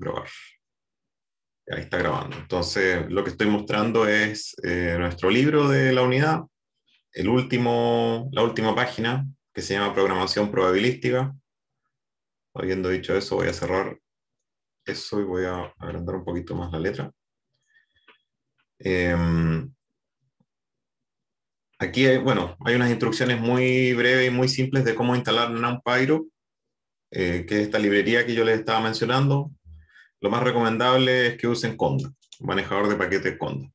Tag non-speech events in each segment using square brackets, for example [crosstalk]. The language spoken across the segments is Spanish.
grabar. Ahí está grabando. Entonces, lo que estoy mostrando es eh, nuestro libro de la unidad, el último, la última página, que se llama Programación Probabilística. Habiendo dicho eso, voy a cerrar eso y voy a agrandar un poquito más la letra. Em, aquí, hay, bueno, hay unas instrucciones muy breves y muy simples de cómo instalar NumPyro, eh, que es esta librería que yo les estaba mencionando. Lo más recomendable es que usen Conda, manejador de paquetes Conda.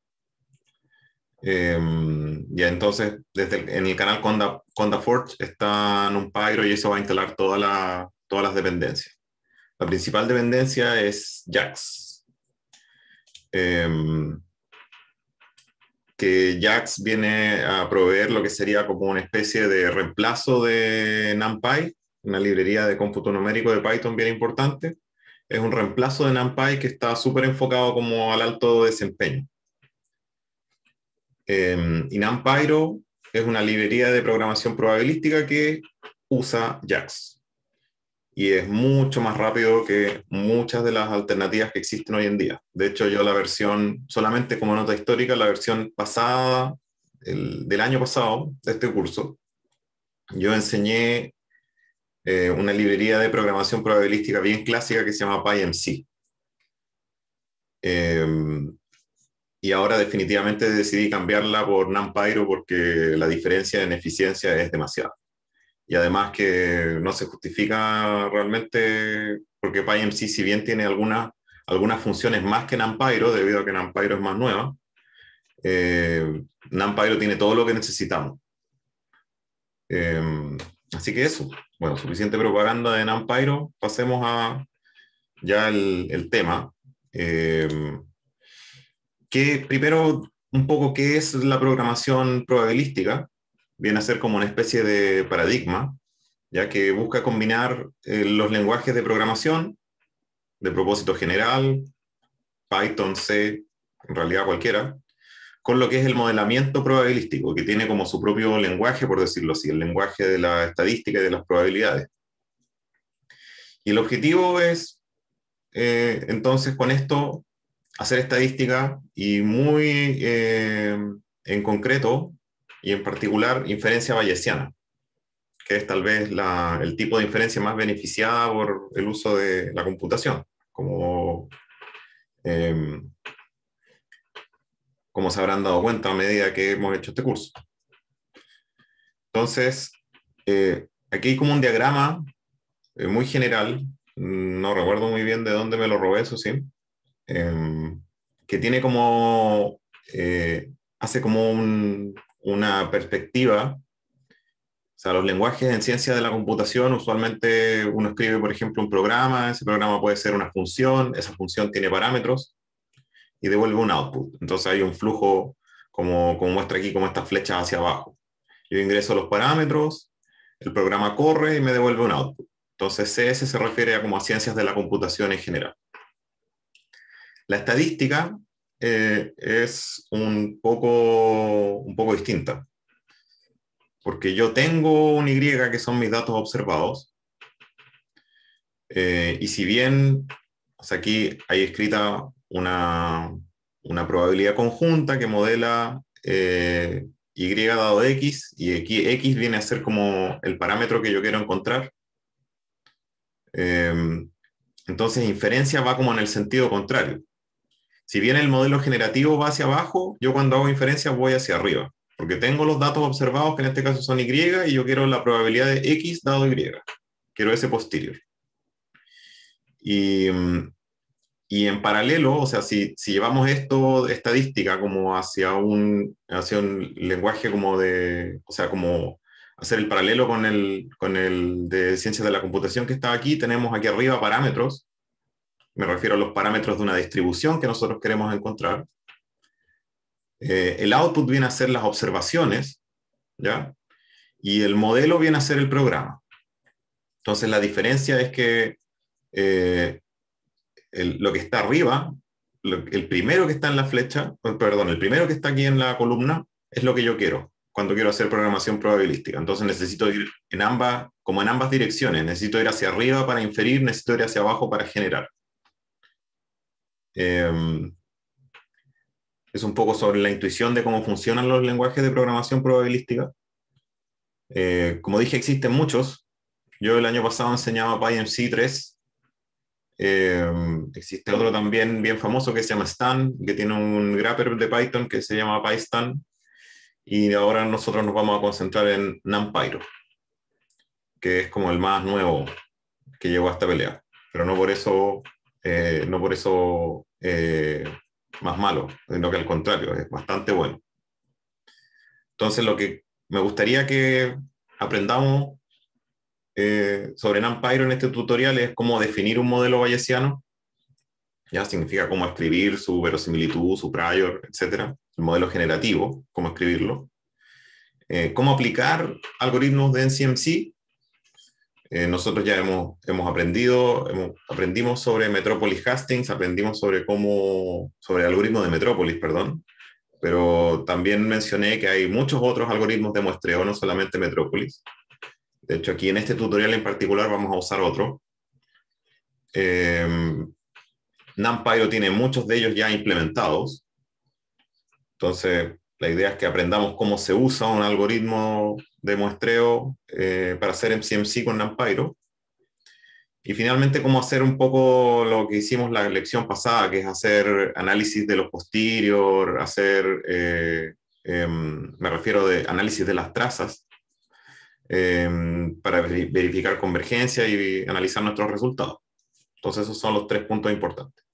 Em, ya entonces, desde en el canal Conda, Conda Forge está NumPyro y eso va a instalar todas las dependencias. La principal dependencia es JAX. Em, que JAX viene a proveer lo que sería como una especie de reemplazo de NumPy, una librería de cómputo numérico de Python bien importante. Es un reemplazo de NumPy que está súper enfocado como al alto desempeño. Eh, y NumPyro es una librería de programación probabilística que usa JAX y es mucho más rápido que muchas de las alternativas que existen hoy en día. De hecho, yo la versión, solamente como nota histórica, la versión pasada, del año pasado, de este curso, yo enseñé eh, una librería de programación probabilística bien clásica que se llama PyMC. Em, y ahora definitivamente decidí cambiarla por NumPyro porque la diferencia en eficiencia es demasiada y además que no se justifica realmente porque PyMC si bien tiene algunas algunas funciones más que NumPyro, debido a que NumPyro es más nueva, eh, NumPyro tiene todo lo que necesitamos. Eh, así que eso, bueno, suficiente propaganda de NumPyro, pasemos a ya el, el tema. Eh, que primero un poco qué es la programación probabilística, viene a ser como una especie de paradigma, ya que busca combinar eh, los lenguajes de programación de propósito general, Python, C, en realidad cualquiera, con lo que es el modelamiento probabilístico, que tiene como su propio lenguaje, por decirlo así, el lenguaje de la estadística y de las probabilidades. Y el objetivo es, eh, entonces, con esto, hacer estadística y muy eh, en concreto, y en particular inferencia bayesiana, que es tal vez el tipo de inferencia más beneficiada por el uso de la computación, como, em, como se habrán dado cuenta a medida que hemos hecho este curso. Entonces, eh, aquí hay como un diagrama eh, muy general, no recuerdo muy bien de dónde me lo robé, eso sí, em, que tiene como, eh, hace como un, una perspectiva. O sea, los lenguajes en ciencia de la computación, usualmente uno escribe, por ejemplo, un programa, ese programa puede ser una función, esa función tiene parámetros y devuelve un output. Entonces hay un flujo, como, como muestra aquí, como estas flechas hacia abajo. Yo ingreso los parámetros, el programa corre y me devuelve un output. Entonces CS se refiere a como ciencias de la computación en general. La estadística eh, es un poco, un poco distinta. Porque yo tengo un Y que son mis datos observados. Eh, y si bien, aquí hay escrita una, una probabilidad conjunta que modela eh, Y dado X, y aquí X viene a ser como el parámetro que yo quiero encontrar. entonces, inferencia va como en el sentido contrario. Si bien el modelo generativo va hacia abajo, yo cuando hago inferencia voy hacia arriba, porque tengo los datos observados, que en este caso son Y, y yo quiero la probabilidad de X dado Y. Quiero ese posterior. Y, y en paralelo, o sea, si, si, llevamos esto estadística como hacia un, hacia un lenguaje como de, o sea, como hacer el paralelo con el, con el de ciencias de la computación que está aquí, tenemos aquí arriba parámetros me refiero a los parámetros de una distribución que nosotros queremos encontrar. Eh, el output viene a ser las observaciones, ¿ya? Y el modelo viene a ser el programa. Entonces la diferencia es que eh, lo que está arriba, el primero que está en la flecha, perdón, el primero que está aquí en la columna es lo que yo quiero cuando quiero hacer programación probabilística. Entonces necesito ir en ambas, como en ambas direcciones. Necesito ir hacia arriba para inferir, necesito ir hacia abajo para generar. em, es un poco sobre la intuición de cómo funcionan los lenguajes de programación probabilística. Eh, como dije, existen muchos. Yo el año pasado enseñaba PyMC 3. Em, existe otro también bien famoso que se llama Stan, que tiene un grapper de Python que se llama PyStan. Y ahora nosotros nos vamos a concentrar en NumPyro, que es como el más nuevo que llegó a esta pelea. Pero no por eso, eh, no por eso eh, más malo, sino que al contrario, es bastante bueno. Entonces, lo que me gustaría que aprendamos eh, sobre NumPyro en este tutorial es cómo definir un modelo bayesiano. Ya significa cómo escribir su verosimilitud, su prior, etcétera. El modelo generativo, cómo escribirlo. Eh, cómo aplicar algoritmos de NCMC. Eh, nosotros ya hemos, hemos aprendido, aprendimos sobre Metropolis Hastings, aprendimos sobre cómo, sobre algoritmos de Metropolis, perdón, pero también mencioné que hay muchos otros algoritmos de muestreo, no solamente Metropolis. De hecho, aquí en este tutorial en particular vamos a usar otro. Eh, NumPy tiene muchos de ellos ya implementados. Entonces, la idea es que aprendamos cómo se usa un algoritmo de muestreo eh, para hacer MCMC con NumPy. Y finalmente, cómo hacer un poco lo que hicimos la lección pasada, que es hacer análisis de los posterior, hacer, eh, em, me refiero de análisis de las trazas, em, para verificar convergencia y analizar nuestros resultados. Entonces, esos son los tres puntos importantes.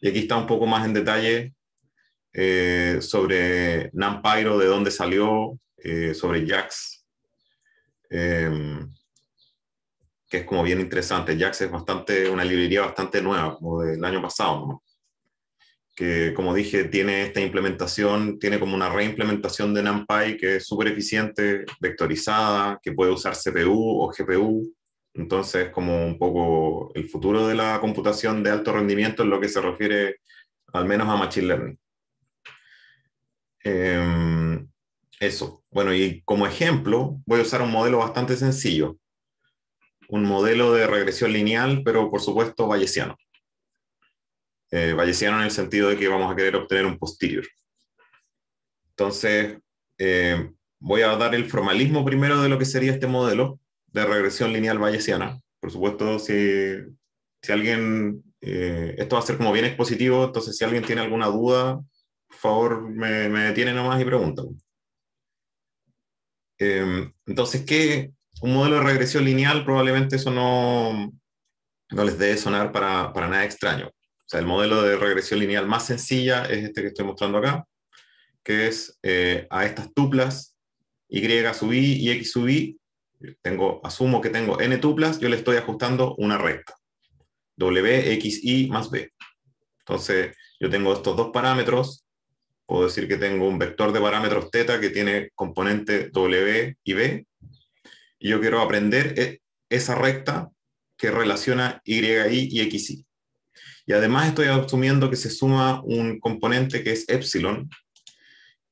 Y aquí está un poco más en detalle eh, sobre NumPyro, de dónde salió, eh, sobre JAX. Em, que es como bien interesante. Jax es bastante, una librería bastante nueva, como del año pasado, que como dije, tiene esta implementación, tiene como una reimplementación de NumPy que es súper eficiente, vectorizada, que puede usar CPU o GPU. Entonces, como un poco el futuro de la computación de alto rendimiento en lo que se refiere al menos a Machine Learning. Em, eso. Bueno, y como ejemplo, voy a usar un modelo bastante sencillo un modelo de regresión lineal, pero por supuesto bayesiano. Eh, bayesiano en el sentido de que vamos a querer obtener un posterior. Entonces, eh, voy a dar el formalismo primero de lo que sería este modelo de regresión lineal bayesiana. Por supuesto, si, si alguien, eh, esto va a ser como bien expositivo, entonces si alguien tiene alguna duda, por favor me, me detiene nomás y pregunta. entonces, ¿qué, un modelo de regresión lineal, probablemente eso no, no les debe sonar para, para, nada extraño. O sea, el modelo de regresión lineal más sencilla es este que estoy mostrando acá, que es eh, a estas tuplas y sub i y x sub i, tengo, asumo que tengo n tuplas, yo le estoy ajustando una recta, w, x, y más b. Entonces, yo tengo estos dos parámetros, puedo decir que tengo un vector de parámetros θ que tiene componente w y b, y yo quiero aprender e, esa recta que relaciona y, y xy. Y además estoy asumiendo que se suma un componente que es epsilon,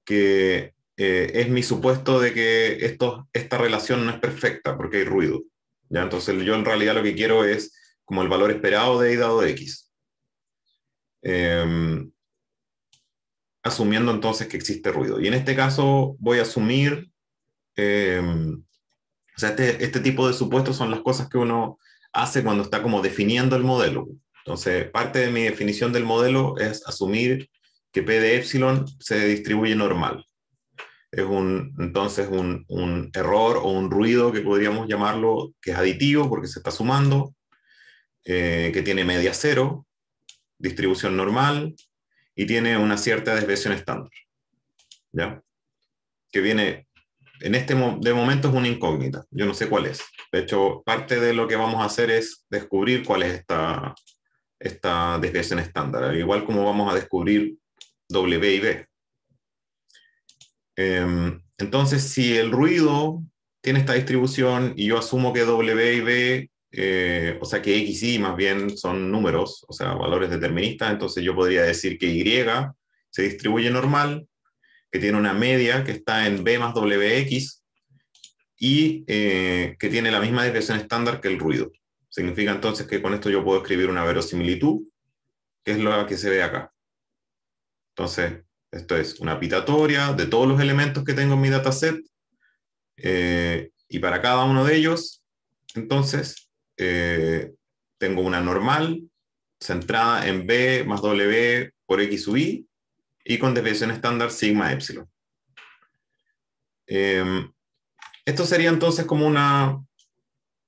que eh, es mi supuesto de que esta relación no es perfecta porque hay ruido. ¿ya? Entonces yo en realidad lo que quiero es como el valor esperado de y dado de x. Em, asumiendo entonces que existe ruido. Y en este caso voy a asumir em, o sea, este, este tipo de supuestos son las cosas que uno hace cuando está como definiendo el modelo. Entonces, parte de mi definición del modelo es asumir que P de epsilon se distribuye normal. Es un, entonces un, un, error o un ruido que podríamos llamarlo que es aditivo porque se está sumando, eh, que tiene media cero, distribución normal y tiene una cierta desviación estándar. ¿Ya? Que viene en este de momento es una incógnita, yo no sé cuál es. De hecho, parte de lo que vamos a hacer es descubrir cuál es esta, esta desviación estándar, al igual como vamos a descubrir W y B. Em, entonces, si el ruido tiene esta distribución y yo asumo que W y B, eh, o sea que X y más bien son números, o sea, valores deterministas, entonces yo podría decir que Y se distribuye normal que tiene una media que está en B más WX y eh, que tiene la misma desviación estándar que el ruido. Significa entonces que con esto yo puedo escribir una verosimilitud que es lo que se ve acá. Entonces, esto es una pitatoria de todos los elementos que tengo en mi dataset, eh, y para cada uno de ellos, entonces, eh, tengo una normal centrada en B más W por X sub Y y con desviación estándar sigma epsilon. Em, esto sería entonces como una,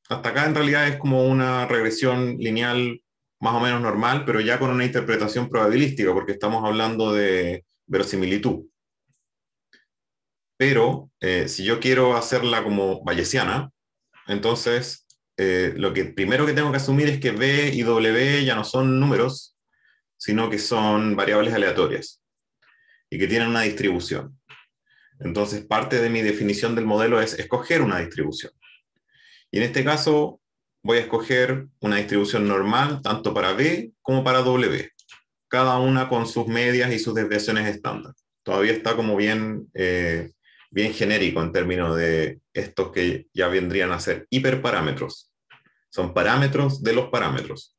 hasta acá en realidad es como una regresión lineal más o menos normal, pero ya con una interpretación probabilística, porque estamos hablando de verosimilitud. Pero eh, si yo quiero hacerla como bayesiana, entonces eh, lo que primero que tengo que asumir es que B y W ya no son números, sino que son variables aleatorias y que tienen una distribución. Entonces, parte de mi definición del modelo es escoger una distribución. Y en este caso, voy a escoger una distribución normal tanto para B como para W, cada una con sus medias y sus desviaciones estándar. Todavía está como bien, eh, bien genérico en términos de estos que ya vendrían a ser hiperparámetros. Son parámetros de los parámetros.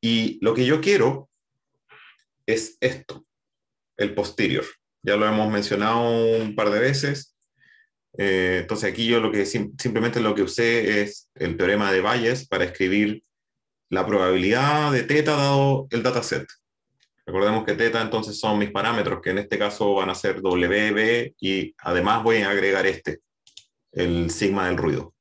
Y lo que yo quiero es esto, el posterior ya lo hemos mencionado un par de veces. Eh, entonces aquí yo lo que simplemente lo que usé es el teorema de Bayes para escribir la probabilidad de teta dado el dataset. Recordemos que teta entonces son mis parámetros, que en este caso van a ser W, B, y además voy a agregar este, el sigma del ruido.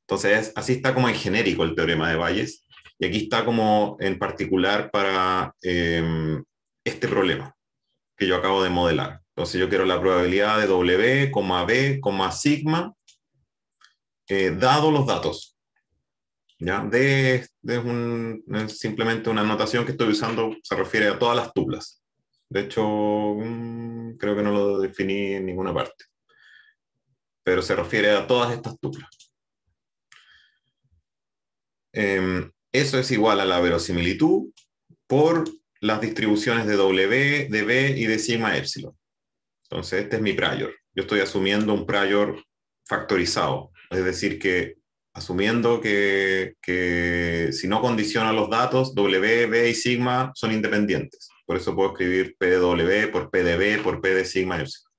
Entonces así está como en genérico el teorema de Bayes, y aquí está como en particular para eh, este problema que yo acabo de modelar. Entonces yo quiero la probabilidad de W, B, sigma, eh, dado los datos. ¿Ya? D es, simplemente una notación que estoy usando, se refiere a todas las tuplas. De hecho, mm, creo que no lo definí en ninguna parte. Pero se refiere a todas estas tuplas. Em, eso es igual a la verosimilitud por las distribuciones de W, de B y de sigma epsilon. Entonces, este es mi prior. Yo estoy asumiendo un prior factorizado, es decir, que asumiendo que, que si no condiciona los datos, W, B y sigma son independientes. Por eso puedo escribir P de W por P de B por P de sigma epsilon.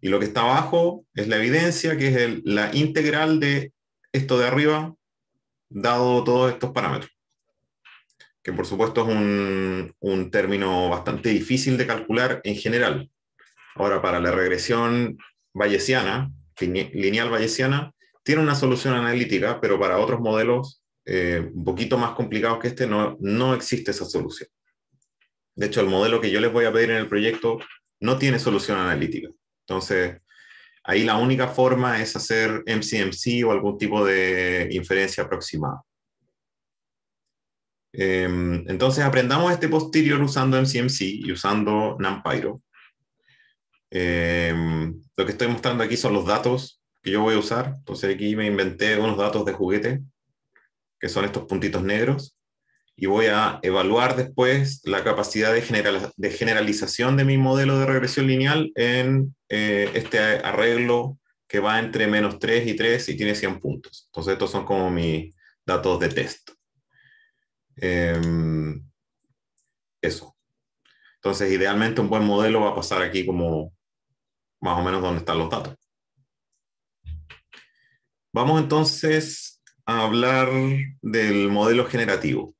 Y lo que está abajo es la evidencia, que es la integral de esto de arriba, dado todos estos parámetros que por supuesto es un, un, término bastante difícil de calcular en general. Ahora, para la regresión bayesiana, lineal bayesiana, tiene una solución analítica, pero para otros modelos eh, un poquito más complicados que este no, no existe esa solución. De hecho, el modelo que yo les voy a pedir en el proyecto no tiene solución analítica. Entonces, ahí la única forma es hacer MCMC o algún tipo de inferencia aproximada. Em, entonces aprendamos este posterior usando MCMC y usando NumPyro. Em, lo que estoy mostrando aquí son los datos que yo voy a usar. Entonces aquí me inventé unos datos de juguete, que son estos puntitos negros, y voy a evaluar después la capacidad de, de generalización de mi modelo de regresión lineal en eh, este arreglo que va entre menos 3 y 3 y tiene 100 puntos. Entonces estos son como mis datos de test. Em, eso. Entonces, idealmente un buen modelo va a pasar aquí como más o menos donde están los datos. Vamos entonces a hablar del modelo generativo.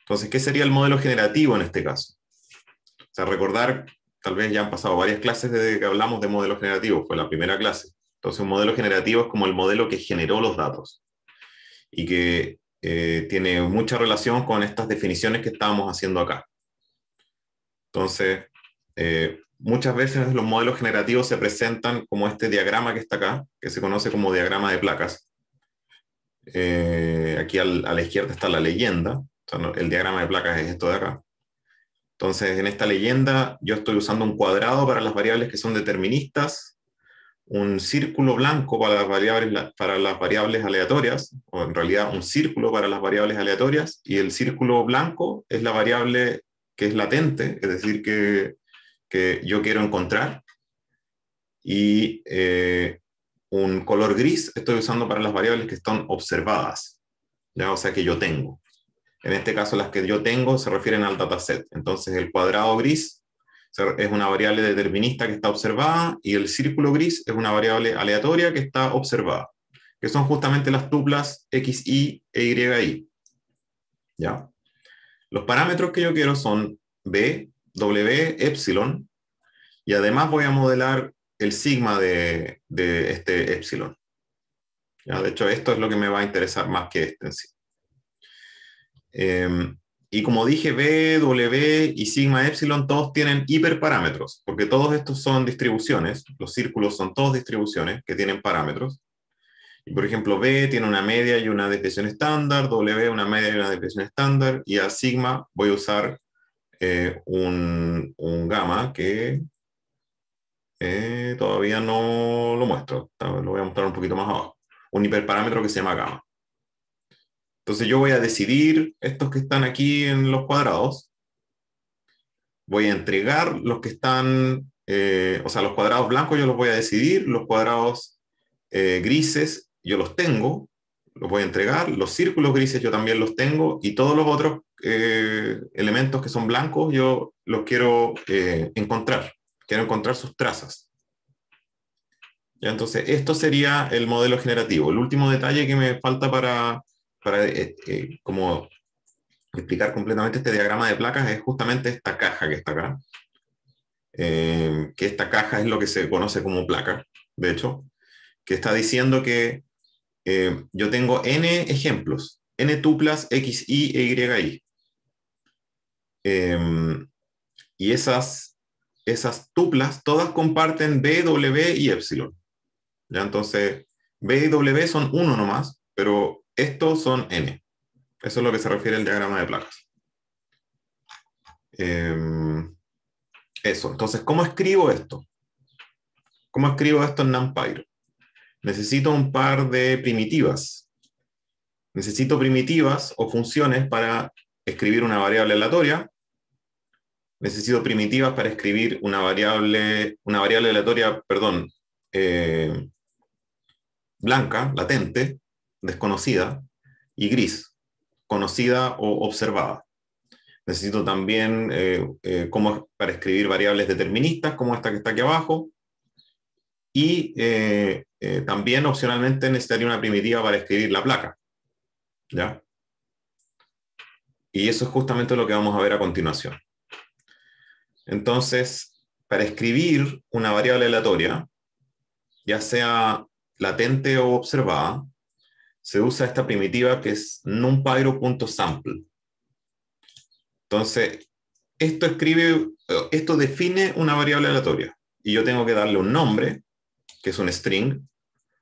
Entonces, ¿qué sería el modelo generativo en este caso? O sea, recordar, tal vez ya han pasado varias clases desde que hablamos de modelo generativo, fue la primera clase. Entonces, un modelo generativo es como el modelo que generó los datos y que eh, tiene mucha relación con estas definiciones que estábamos haciendo acá. Entonces, eh, muchas veces los modelos generativos se presentan como este diagrama que está acá, que se conoce como diagrama de placas. Eh, aquí a la izquierda está la leyenda, el diagrama de placas es esto de acá. Entonces, en esta leyenda yo estoy usando un cuadrado para las variables que son deterministas, un círculo blanco para las, variables, para las variables aleatorias, o en realidad un círculo para las variables aleatorias, y el círculo blanco es la variable que es latente, es decir, que, yo quiero encontrar, y eh, un color gris estoy usando para las variables que están observadas, ¿ya? o sea que yo tengo. En este caso, las que yo tengo se refieren al dataset. Entonces, el cuadrado gris es una variable determinista que está observada y el círculo gris es una variable aleatoria que está observada, que son justamente las tuplas xi e yi. ¿Ya? Los parámetros que yo quiero son b, w, epsilon, y además voy a modelar el sigma de, este epsilon. ¿Ya? De hecho, esto es lo que me va a interesar más que este en sí. Em, y como dije, B, W y sigma epsilon todos tienen hiperparámetros, porque todos estos son distribuciones, los círculos son todos distribuciones que tienen parámetros. Y por ejemplo, B tiene una media y una desviación estándar, W una media y una desviación estándar, y a sigma voy a usar eh, un, un, gamma que eh, todavía no lo muestro, lo voy a mostrar un poquito más abajo. Un hiperparámetro que se llama gamma. Entonces yo voy a decidir estos que están aquí en los cuadrados. Voy a entregar los que están, eh, o sea, los cuadrados blancos yo los voy a decidir, los cuadrados grises yo los tengo, los voy a entregar, los círculos grises yo también los tengo y todos los otros eh, elementos que son blancos yo los quiero encontrar, quiero encontrar sus trazas. ¿Ya? Entonces, esto sería el modelo generativo. El último detalle que me falta para, para eh, eh, como explicar completamente este diagrama de placas es justamente esta caja que está acá. Eh, que esta caja es lo que se conoce como placa, de hecho, que está diciendo que yo tengo n ejemplos, n tuplas x, y e y. y esas, esas tuplas todas comparten b, w y epsilon. ¿Ya? Entonces, b y w son uno nomás, pero estos son n. Eso es lo que se refiere al diagrama de placas. Em, eso. Entonces, ¿cómo escribo esto? ¿Cómo escribo esto en NumPy? Necesito un par de primitivas. Necesito primitivas o funciones para escribir una variable aleatoria. Necesito primitivas para escribir una variable, una variable aleatoria, perdón, eh, blanca, latente, desconocida, y gris, conocida o observada. Necesito también eh, eh para escribir variables deterministas, como esta que está aquí abajo, y eh, también opcionalmente necesitaría una primitiva para escribir la placa. ¿Ya? Y eso es justamente lo que vamos a ver a continuación. Entonces, para escribir una variable aleatoria, ya sea latente o observada, se usa esta primitiva que es numpyro.sample. Entonces, esto escribe, esto define una variable aleatoria y yo tengo que darle un nombre, que es un string,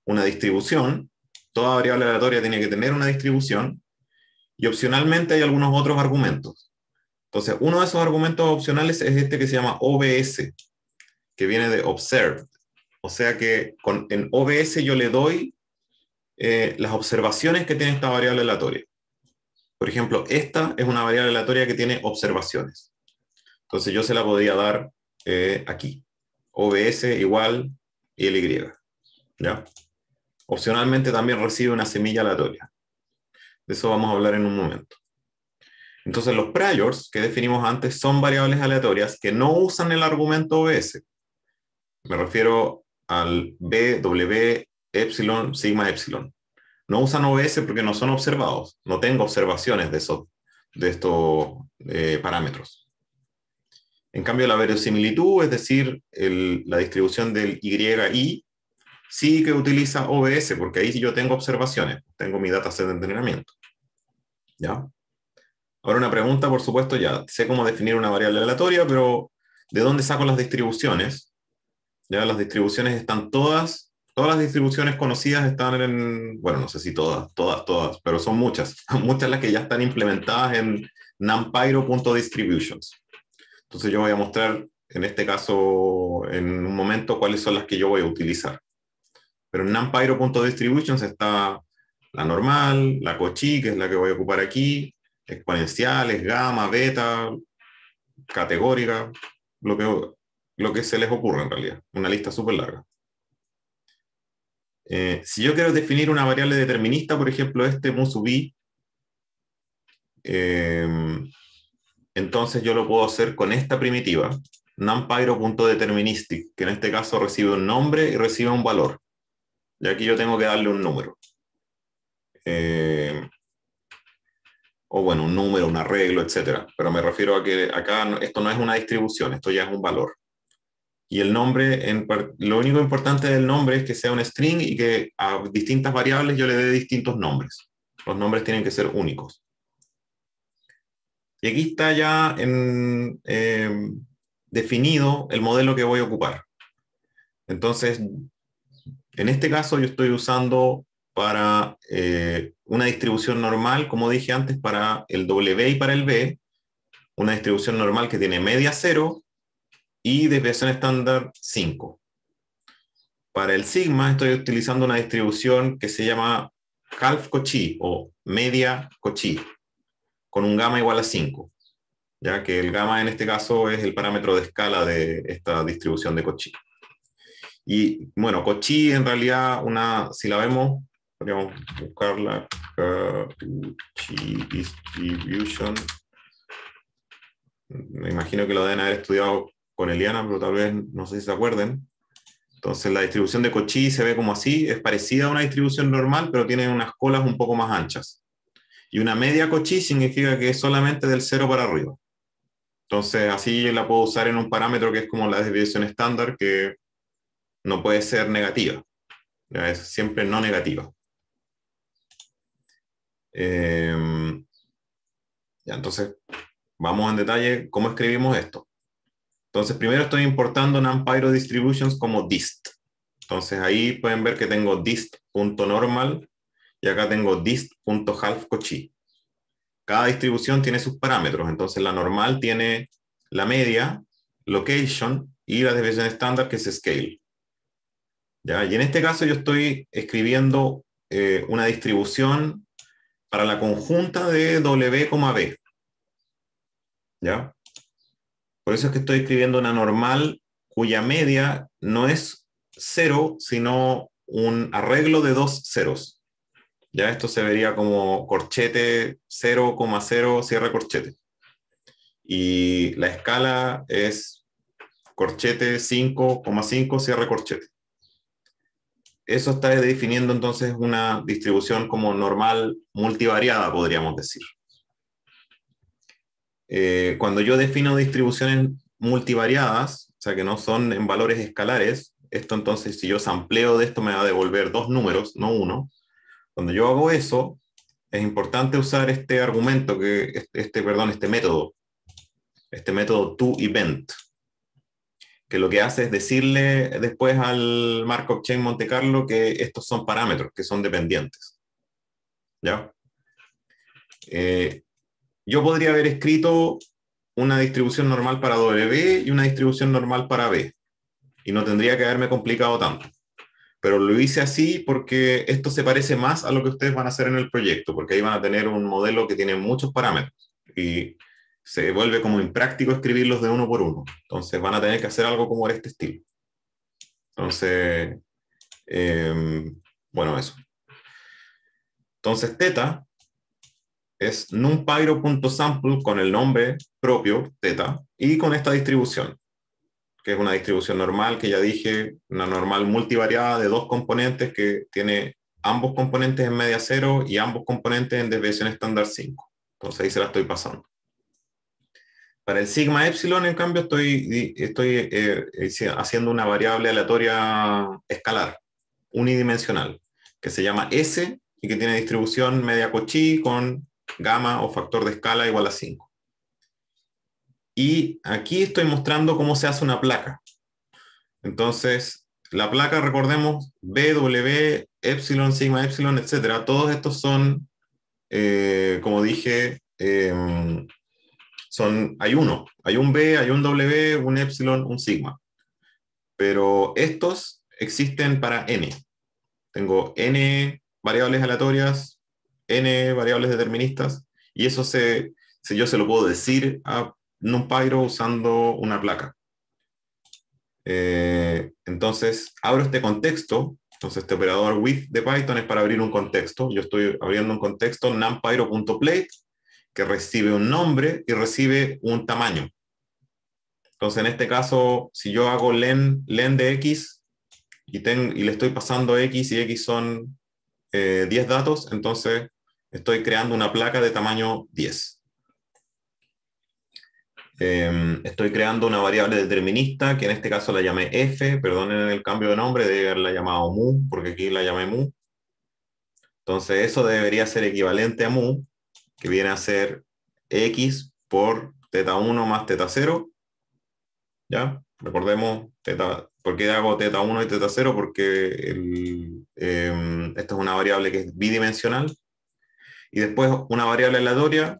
una distribución. Toda variable aleatoria tiene que tener una distribución y opcionalmente hay algunos otros argumentos. Entonces, uno de esos argumentos opcionales es este que se llama OBS, que viene de observed. O sea que con, en OBS yo le doy eh, las observaciones que tiene esta variable aleatoria. Por ejemplo, esta es una variable aleatoria que tiene observaciones. Entonces yo se la podría dar eh, aquí. OBS igual y LY. ¿Ya? Opcionalmente también recibe una semilla aleatoria. De eso vamos a hablar en un momento. Entonces los priors que definimos antes son variables aleatorias que no usan el argumento OBS. Me refiero al B, epsilon, sigma, epsilon. No usan OBS porque no son observados. No tengo observaciones de, eso, de estos eh, parámetros. En cambio, la verosimilitud, es decir, la distribución del YI, sí que utiliza OBS, porque ahí yo tengo observaciones, tengo mi dataset de entrenamiento. ¿Ya? Ahora una pregunta, por supuesto, ya sé cómo definir una variable aleatoria, pero ¿de dónde saco las distribuciones? Ya las distribuciones están todas todas las distribuciones conocidas están en, bueno, no sé si todas, todas, todas, pero son muchas, [laughs] muchas las que ya están implementadas en numpyro.distributions. Entonces yo voy a mostrar en este caso en un momento cuáles son las que yo voy a utilizar. Pero en numpyro.distributions está la normal, la cochi, que es la que voy a ocupar aquí, exponenciales, gamma, beta, categórica, lo que, lo que se les ocurra en realidad. Una lista súper larga. Eh, si yo quiero definir una variable determinista, por ejemplo, este musubi, em, entonces yo lo puedo hacer con esta primitiva, numpyro.deterministic, que en este caso recibe un nombre y recibe un valor. Y aquí yo tengo que darle un número. Em, o bueno, un número, un arreglo, etcétera. Pero me refiero a que acá esto no es una distribución, esto ya es un valor. Y el nombre, lo único importante del nombre es que sea un string y que a distintas variables yo le dé distintos nombres. Los nombres tienen que ser únicos. Y aquí está ya em, definido el modelo que voy a ocupar. Entonces, en este caso yo estoy usando para eh, una distribución normal, como dije antes, para el W y para el B, una distribución normal que tiene media 0 y desviación estándar 5. Para el sigma estoy utilizando una distribución que se llama half Cauchy o media Cauchy, con un gamma igual a 5, ya que el gamma en este caso es el parámetro de escala de esta distribución de Cauchy. Y bueno, Cauchy en realidad, una, si la vemos, podríamos buscarla, distribution. Me imagino que lo deben haber estudiado con Eliana, pero tal vez no sé si se acuerden. Entonces la distribución de Cauchy se ve como así, es parecida a una distribución normal, pero tiene unas colas un poco más anchas. Y una media Cauchy significa que es solamente del cero para arriba. Entonces así la puedo usar en un parámetro que es como la desviación estándar, que no puede ser negativa. Es siempre no negativa. Eh, ya, entonces, vamos en detalle cómo escribimos esto. Entonces, primero estoy importando NumPyro Distributions como dist. Entonces, ahí pueden ver que tengo dist.normal y acá tengo dist.halfcochi. Cada distribución tiene sus parámetros. Entonces, la normal tiene la media, location y la desviación estándar que es scale. ¿Ya? Y en este caso yo estoy escribiendo eh, una distribución para la conjunta de W, B. ¿Ya? Por eso es que estoy escribiendo una normal cuya media no es cero, sino un arreglo de dos ceros. Ya esto se vería como corchete 0,0 cierre corchete. Y la escala es corchete 5,5 cierre corchete. Eso está definiendo entonces una distribución como normal multivariada, podríamos decir. Eh, cuando yo defino distribuciones multivariadas, o sea que no son en valores escalares, esto entonces si yo sampleo de esto me va a devolver dos números, no uno. Cuando yo hago eso, es importante usar este argumento, que, este, este perdón, este método, este método toEvent, que lo que hace es decirle después al Markov Chain Monte Carlo que estos son parámetros, que son dependientes. ¿Ya? Eh, yo podría haber escrito una distribución normal para W y una distribución normal para B. Y no tendría que haberme complicado tanto. Pero lo hice así porque esto se parece más a lo que ustedes van a hacer en el proyecto, porque ahí van a tener un modelo que tiene muchos parámetros. Y se vuelve como impráctico escribirlos de uno por uno. Entonces van a tener que hacer algo como este estilo. Entonces, em, bueno, eso. Entonces, teta es numpyro.sample con el nombre propio, teta, y con esta distribución, que es una distribución normal, que ya dije, una normal multivariada de dos componentes que tiene ambos componentes en media cero y ambos componentes en desviación estándar 5. Entonces ahí se la estoy pasando. Para el sigma epsilon, en cambio, estoy, estoy eh, haciendo una variable aleatoria escalar, unidimensional, que se llama S y que tiene distribución media cochi con gamma o factor de escala igual a 5. Y aquí estoy mostrando cómo se hace una placa. Entonces, la placa, recordemos, BW, epsilon, sigma, epsilon, etcétera. Todos estos son, eh, como dije, em, son, hay uno. Hay un B, hay un W, un epsilon, un sigma. Pero estos existen para n. Tengo n variables aleatorias, n variables deterministas, y eso se, si yo se lo puedo decir a NumPyro usando una placa. Eh, entonces, abro este contexto. Entonces, este operador with de Python es para abrir un contexto. Yo estoy abriendo un contexto numpyro.plate que recibe un nombre y recibe un tamaño. Entonces, en este caso, si yo hago len, len de x y, le estoy pasando x y x son 10 eh, datos, entonces estoy creando una placa de tamaño 10. Em, estoy creando una variable determinista, que en este caso la llamé f, perdonen el cambio de nombre, debe haberla llamado mu, porque aquí la llamé mu. Entonces eso debería ser equivalente a mu, que viene a ser x por teta 1 más teta 0. ¿Ya? Recordemos, teta, ¿por qué hago teta 1 y teta 0? Porque el, em, esta es una variable que es bidimensional. Y después una variable aleatoria,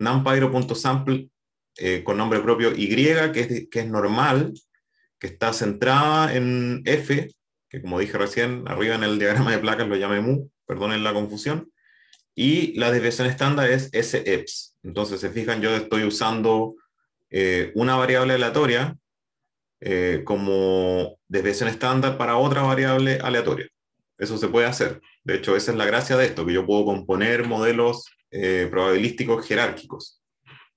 numpyro.sample eh, con nombre propio Y, que es, que es normal, que está centrada en F, que como dije recién, arriba en el diagrama de placas lo llamé mu, perdonen la confusión, y la desviación estándar es SEPS. Entonces, se fijan, yo estoy usando eh, una variable aleatoria eh, como desviación estándar para otra variable aleatoria. Eso se puede hacer. De hecho, esa es la gracia de esto, que yo puedo componer modelos probabilísticos jerárquicos.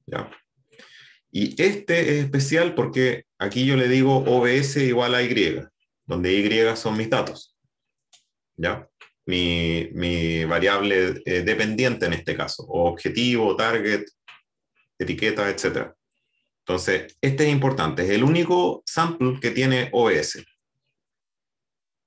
¿ya? Y este es especial porque aquí yo le digo OBS igual a Y, donde Y son mis datos. ¿Ya? Mi, mi variable eh, dependiente en este caso, o objetivo, target, etiqueta, etc. Entonces, este es importante, es el único sample que tiene OBS.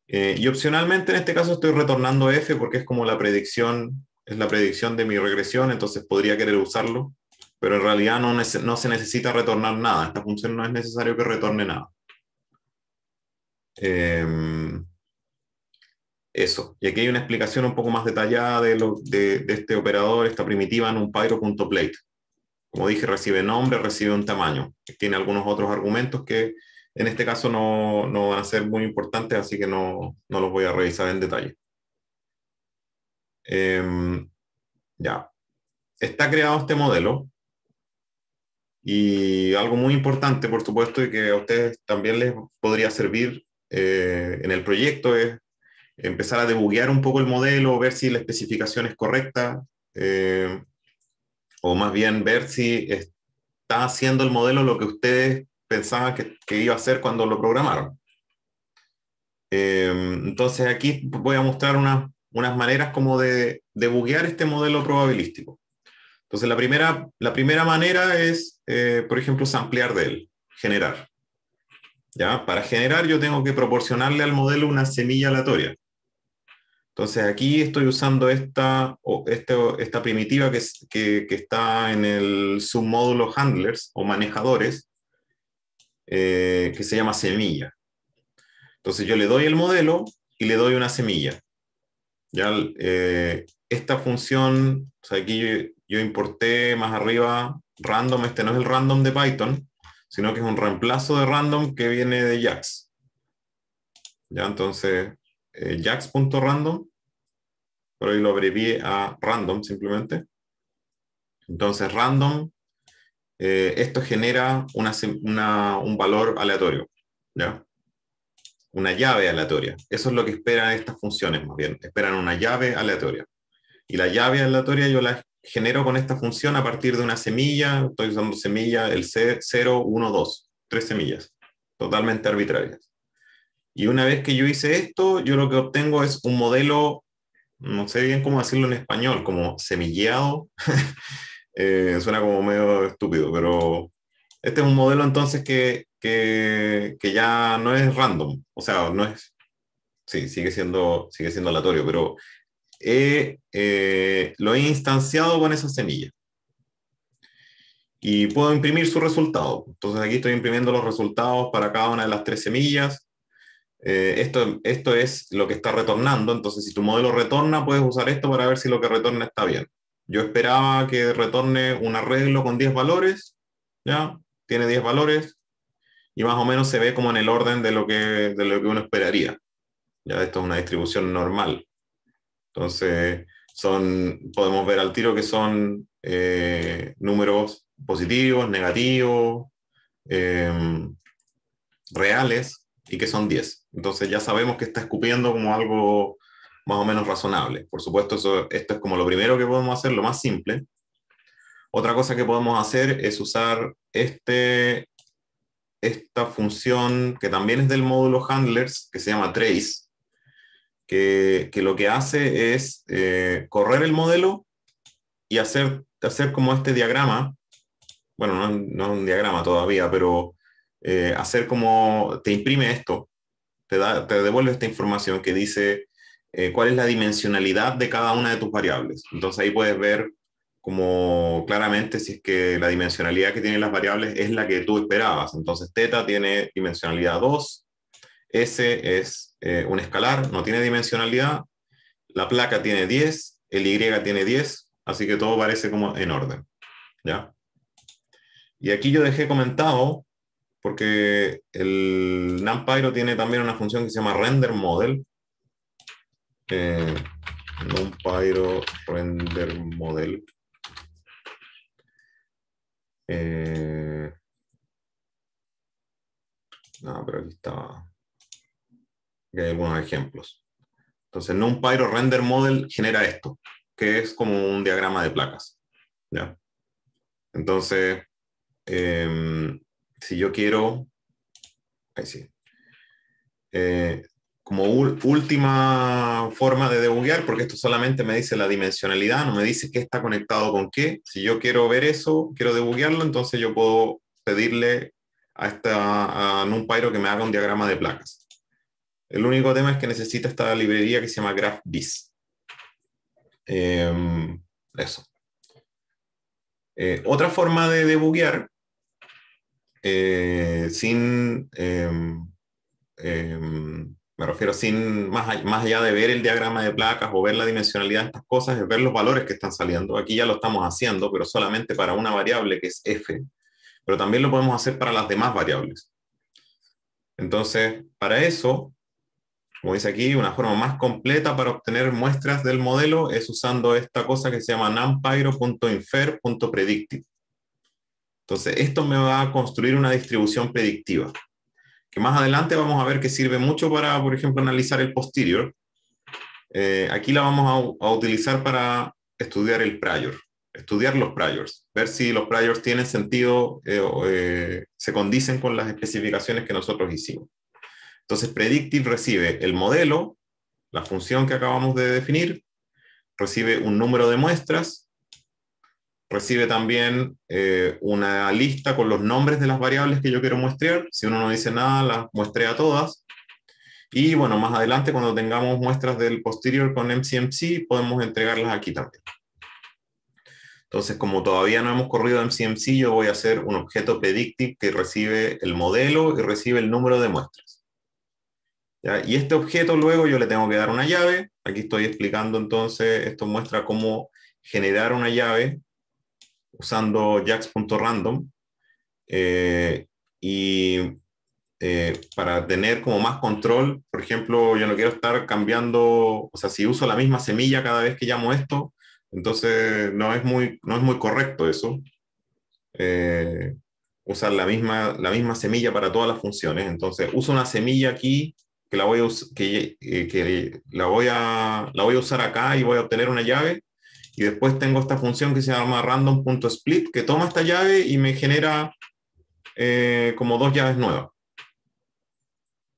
Eh, y opcionalmente en este caso estoy retornando F porque es como la predicción, es la predicción de mi regresión, entonces podría querer usarlo pero en realidad no, no, se necesita retornar nada. Esta función no es necesario que retorne nada. Em, eso. Y aquí hay una explicación un poco más detallada de, lo, de, este operador, esta primitiva en un pyro.plate. Como dije, recibe nombre, recibe un tamaño. Tiene algunos otros argumentos que en este caso no, no van a ser muy importantes, así que no, no los voy a revisar en detalle. Em, ya. Está creado este modelo y algo muy importante, por supuesto, y que a ustedes también les podría servir eh, en el proyecto es empezar a debuguear un poco el modelo, ver si la especificación es correcta, eh, o más bien ver si está haciendo el modelo lo que ustedes pensaban que, iba a hacer cuando lo programaron. Eh, entonces aquí voy a mostrar unas maneras como de debuguear este modelo probabilístico. Entonces, la primera, la primera manera es, eh, por ejemplo, samplear de él, generar. ¿Ya? Para generar yo tengo que proporcionarle al modelo una semilla aleatoria. Entonces aquí estoy usando esta, este, primitiva que, que, está en el submódulo handlers o manejadores, eh, que se llama semilla. Entonces yo le doy el modelo y le doy una semilla. Ya, eh, esta función, o sea, aquí yo importé más arriba random, este no es el random de Python, sino que es un reemplazo de random que viene de Jax. Ya, entonces, eh, jax.random, por ahí lo abrevié a random simplemente. Entonces, random, eh, esto genera una, un valor aleatorio, ¿ya? Una llave aleatoria. Eso es lo que esperan estas funciones, más bien. Esperan una llave aleatoria. Y la llave aleatoria yo la genero con esta función a partir de una semilla, estoy usando semilla el C 0, 1, 2, tres semillas, totalmente arbitrarias. Y una vez que yo hice esto, yo lo que obtengo es un modelo, no sé bien cómo decirlo en español, como semilleado. [laughs] Eh, suena como medio estúpido, pero este es un modelo entonces que, que, que, ya no es random, o sea, no es, sí, sigue siendo, sigue siendo aleatorio, pero eh, lo he instanciado con esa semilla. Y puedo imprimir su resultado. Entonces aquí estoy imprimiendo los resultados para cada una de las tres semillas. Eh, esto, esto es lo que está retornando. Entonces si tu modelo retorna, puedes usar esto para ver si lo que retorna está bien. Yo esperaba que retorne un arreglo con 10 valores. ¿Ya? Tiene 10 valores. Y más o menos se ve como en el orden de lo que, de lo que uno esperaría. Ya esto es una distribución normal. Entonces, son, podemos ver al tiro que son eh, números positivos, negativos, em, reales y que son 10. Entonces ya sabemos que está escupiendo como algo más o menos razonable. Por supuesto, esto es como lo primero que podemos hacer, lo más simple. Otra cosa que podemos hacer es usar este, esta función que también es del módulo handlers, que se llama trace, que, que lo que hace es eh, correr el modelo y hacer, hacer como este diagrama, bueno, no, no es un diagrama todavía, pero eh, hacer como, te imprime esto, te, da, te devuelve esta información que dice eh, cuál es la dimensionalidad de cada una de tus variables. Entonces ahí puedes ver como claramente si es que la dimensionalidad que tienen las variables es la que tú esperabas. Entonces teta tiene dimensionalidad 2, S es eh, un escalar, no tiene dimensionalidad, la placa tiene 10, el Y tiene 10, así que todo parece como en orden. ¿ya? Y aquí yo dejé comentado, porque el NumPyro tiene también una función que se llama render model. Eh, NumPyro render model eh, pero aquí está. hay algunos ejemplos. Entonces, NumPyro Render Model genera esto, que es como un diagrama de placas. ¿ya? Entonces, em, si yo quiero, ahí sí, eh, como última forma de debuguear, porque esto solamente me dice la dimensionalidad, no me dice qué está conectado con qué. Si yo quiero ver eso, quiero debuguearlo, entonces yo puedo pedirle a, esta, a NumPyro que me haga un diagrama de placas. El único tema es que necesita esta librería que se llama GraphVis. Em, eso. Eh, otra forma de debuguear eh, sin em, em, me refiero sin, más, más allá de ver el diagrama de placas o ver la dimensionalidad de estas cosas, es ver los valores que están saliendo. Aquí ya lo estamos haciendo, pero solamente para una variable que es f, pero también lo podemos hacer para las demás variables. Entonces, para eso, como dice aquí, una forma más completa para obtener muestras del modelo es usando esta cosa que se llama numpyro.infer.predictive. Entonces, esto me va a construir una distribución predictiva que más adelante vamos a ver que sirve mucho para, por ejemplo, analizar el posterior. Eh, aquí la vamos a, utilizar para estudiar el prior, estudiar los priors, ver si los priors tienen sentido, eh, eh, se condicen con las especificaciones que nosotros hicimos. Entonces, predictive recibe el modelo, la función que acabamos de definir, recibe un número de muestras, recibe también eh, una lista con los nombres de las variables que yo quiero muestrear. Si uno no dice nada, las muestrea todas. Y bueno, más adelante, cuando tengamos muestras del posterior con MCMC, podemos entregarlas aquí también. Entonces, como todavía no hemos corrido MCMC, yo voy a hacer un objeto predictive que recibe el modelo y recibe el número de muestras. Y este objeto luego yo le tengo que dar una llave. Aquí estoy explicando entonces, esto muestra cómo generar una llave usando jax.random eh, y eh, para tener como más control, por ejemplo, yo no quiero estar cambiando, o sea, si uso la misma semilla cada vez que llamo esto, entonces no es muy, no es muy correcto eso. Eh, usar la misma, la misma semilla para todas las funciones. Entonces, uso una semilla aquí que la voy a, que, que la voy a, la voy a usar acá y voy a obtener una llave y después tengo esta función que se llama random.split, que toma esta llave y me genera eh, como dos llaves nuevas.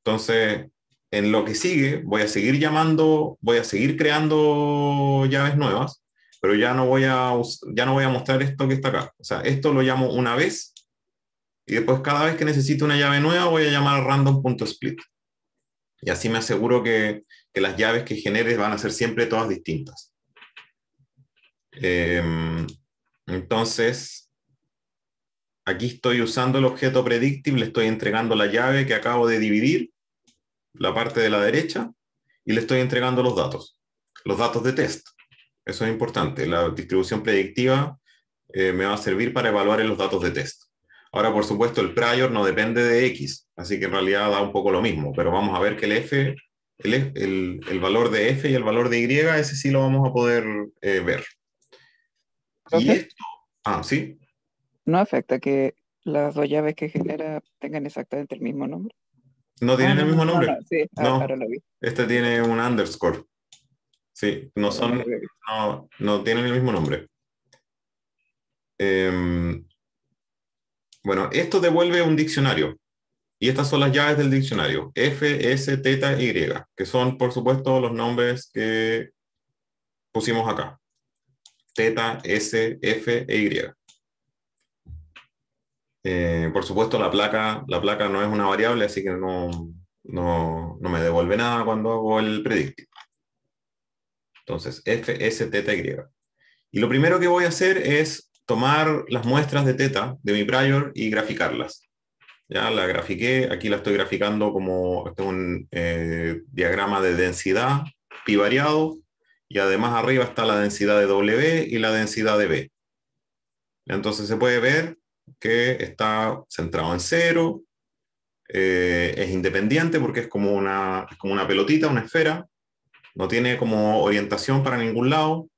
Entonces, en lo que sigue, voy a seguir llamando, voy a seguir creando llaves nuevas, pero ya no voy a, ya no voy a mostrar esto que está acá. O sea, esto lo llamo una vez y después cada vez que necesito una llave nueva voy a llamar random.split. Y así me aseguro que, que las llaves que genere van a ser siempre todas distintas. Em, entonces, aquí estoy usando el objeto predictive, le estoy entregando la llave que acabo de dividir, la parte de la derecha, y le estoy entregando los datos, los datos de test. Eso es importante. La distribución predictiva eh, me va a servir para evaluar los datos de test. Ahora, por supuesto, el prior no depende de X, así que en realidad da un poco lo mismo, pero vamos a ver que el F, el, el, valor de F y el valor de Y, ese sí lo vamos a poder eh, ver. Y esto, ah, sí. ¿No afecta que las dos llaves que genera tengan exactamente el mismo nombre? No tienen ah, el mismo nombre. No, sí, ah, ahora lo vi. Este tiene un underscore. Sí, no son, no, no tienen el mismo nombre. em, bueno, esto devuelve un diccionario. Y estas son las llaves del diccionario, F, S, teta, Y, que son, por supuesto, los nombres que pusimos acá. Teta, S, F e Y. Eh, por supuesto, la placa, la placa no es una variable, así que no, no, no me devuelve nada cuando hago el predictive. Entonces, F, S, teta, Y. Y lo primero que voy a hacer es tomar las muestras de teta de mi prior y graficarlas. Ya la grafiqué, aquí la estoy graficando como este es un eh, diagrama de densidad pi variado y además arriba está la densidad de W y la densidad de B. Entonces se puede ver que está centrado en cero, eh, es independiente porque es como, una, como una pelotita, una esfera, no tiene como orientación para ningún lado,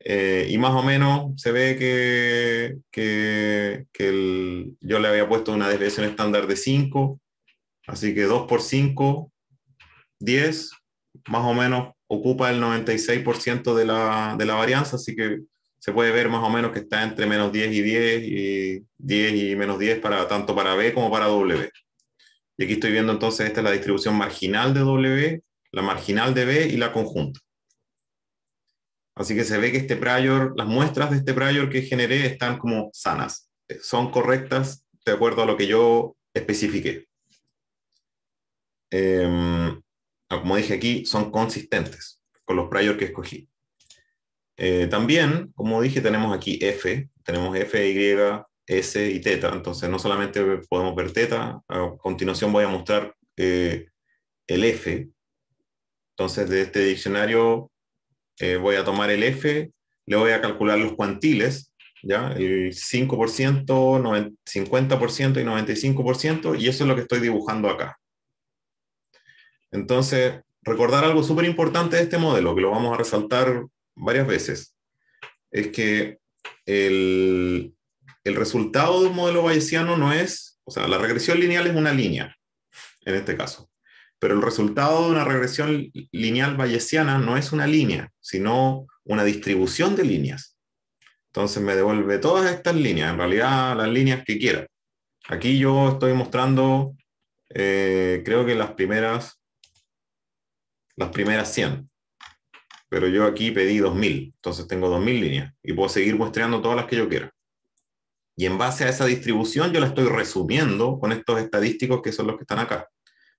eh, y más o menos se ve que, que, que yo le había puesto una desviación estándar de 5, así que 2 por 5, 10, más o menos ocupa el 96% de la, de la varianza, así que se puede ver más o menos que está entre menos 10 y 10 y 10 y menos 10 para, tanto para B como para W. Y aquí estoy viendo entonces, esta es la distribución marginal de W, la marginal de B y la conjunta. Así que se ve que este prior, las muestras de este prior que generé están como sanas, son correctas de acuerdo a lo que yo especifiqué. Em, como dije aquí, son consistentes con los prior que escogí. Eh, también, como dije, tenemos aquí F, tenemos F, Y, S y teta, entonces no solamente podemos ver teta, a continuación voy a mostrar eh, el F. Entonces, de este diccionario eh, voy a tomar el F, le voy a calcular los cuantiles, ¿ya? El 5%, 50% y 95%, y eso es lo que estoy dibujando acá. Entonces, recordar algo súper importante de este modelo, que lo vamos a resaltar varias veces, es que el, el resultado de un modelo bayesiano no es, o sea, la regresión lineal es una línea, en este caso. Pero el resultado de una regresión lineal bayesiana no es una línea, sino una distribución de líneas. Entonces me devuelve todas estas líneas, en realidad las líneas que quiera. Aquí yo estoy mostrando, eh, creo que las primeras, las primeras 100. Pero yo aquí pedí 2000, entonces tengo 2000 líneas y puedo seguir muestreando todas las que yo quiera. Y en base a esa distribución yo la estoy resumiendo con estos estadísticos que son los que están acá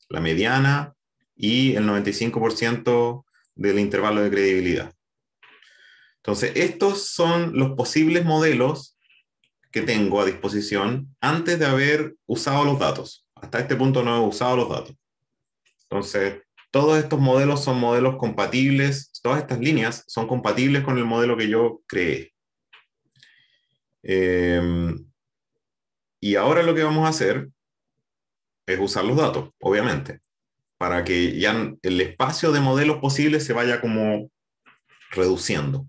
la mediana y el 95% del intervalo de credibilidad. Entonces, estos son los posibles modelos que tengo a disposición antes de haber usado los datos. Hasta este punto no he usado los datos. Entonces, todos estos modelos son modelos compatibles, todas estas líneas son compatibles con el modelo que yo creé. Em, y ahora lo que vamos a hacer es usar los datos, obviamente, para que ya el espacio de modelos posibles se vaya como reduciendo.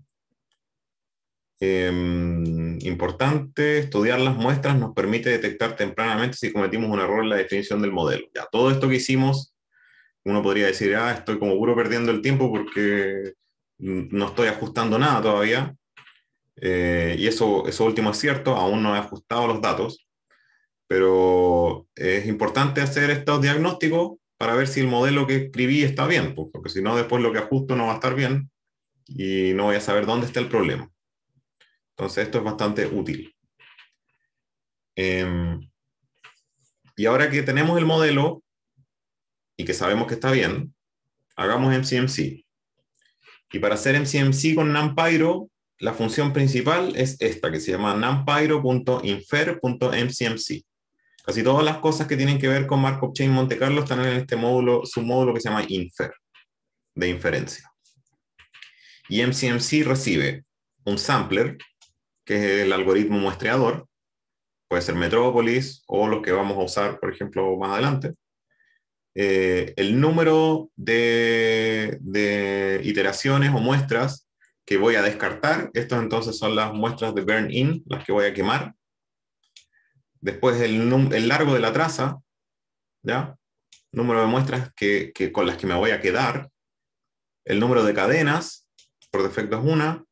Em, importante, estudiar las muestras nos permite detectar tempranamente si cometimos un error en la definición del modelo. Ya todo esto que hicimos, uno podría decir, ah, estoy como puro perdiendo el tiempo porque no estoy ajustando nada todavía. Eh, y eso, eso último es cierto, aún no he ajustado los datos, pero es importante hacer estos diagnósticos para ver si el modelo que escribí está bien, pues, porque si no, después lo que ajusto no va a estar bien y no voy a saber dónde está el problema. Entonces, esto es bastante útil. Em, y ahora que tenemos el modelo y que sabemos que está bien, hagamos MCMC. Y para hacer MCMC con NumPyro, la función principal es esta, que se llama numpyro.infer.mcmc. Casi todas las cosas que tienen que ver con Markov Chain Monte Carlo están en este módulo, submódulo que se llama infer, de inferencia. Y MCMC recibe un sampler, que es el algoritmo muestreador, puede ser Metropolis o los que vamos a usar, por ejemplo, más adelante. Eh, el número de, iteraciones o muestras que voy a descartar, estos entonces son las muestras de burn-in, las que voy a quemar, Después el, largo de la traza, ¿ya? Número de muestras que, con las que me voy a quedar. El número de cadenas, por defecto es una.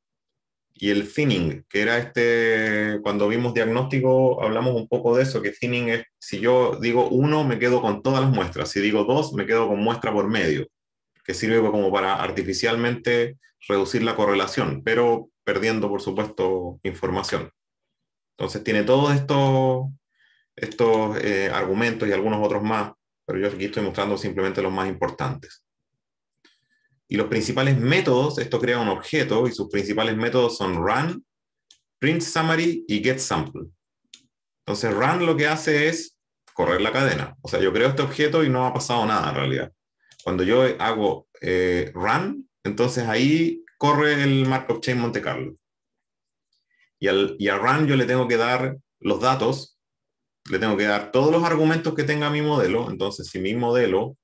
Y el thinning, que era este, cuando vimos diagnóstico, hablamos un poco de eso, que thinning es, si yo digo uno, me quedo con todas las muestras, si digo dos, me quedo con muestra por medio, que sirve como para artificialmente reducir la correlación, pero perdiendo, por supuesto, información. Entonces tiene todos estos, estos eh, argumentos y algunos otros más, pero yo aquí estoy mostrando simplemente los más importantes. Y los principales métodos, esto crea un objeto y sus principales métodos son run, print summary y get sample. Entonces run lo que hace es correr la cadena. O sea, yo creo este objeto y no ha pasado nada en realidad. Cuando yo hago eh, run, entonces ahí corre el Markov Chain Monte Carlo. Y, al, y a run yo le tengo que dar los datos, le tengo que dar todos los argumentos que tenga mi modelo. Entonces, si mi modelo